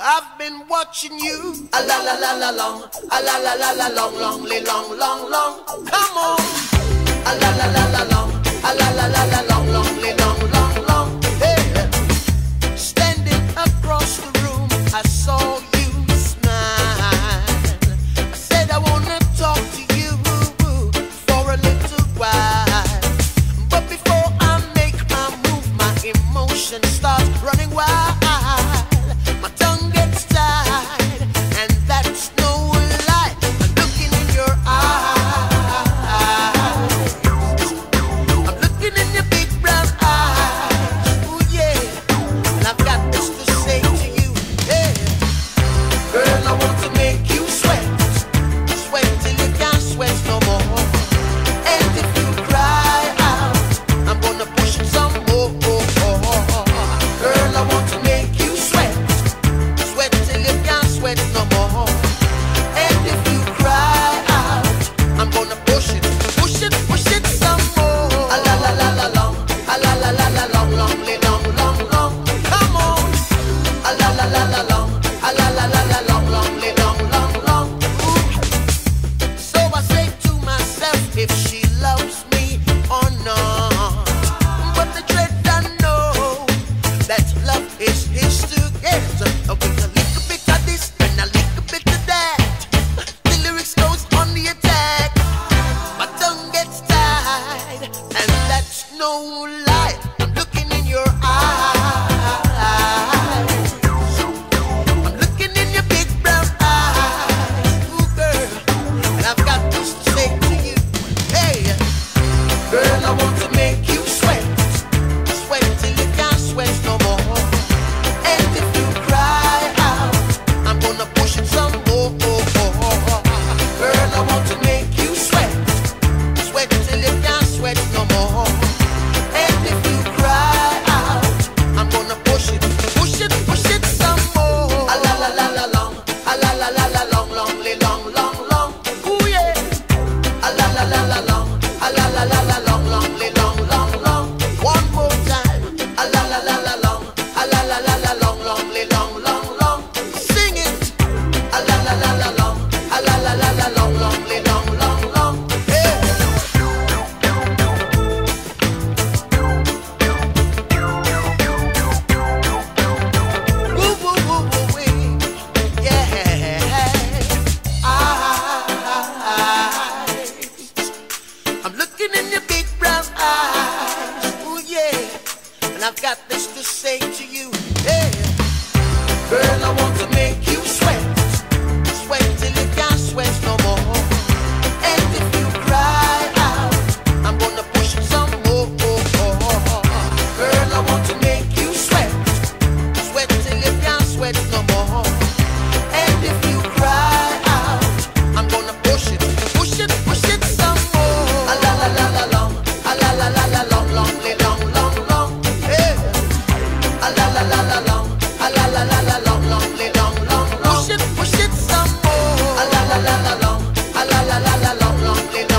I've been watching you. A la la la la long. A la la la la long, long, long, long, long. Come on. looking in your big brown eyes. oh yeah. And I've got this to say to you. Hey. Push it, push it some more. la la la la long, la la la la long, long, long.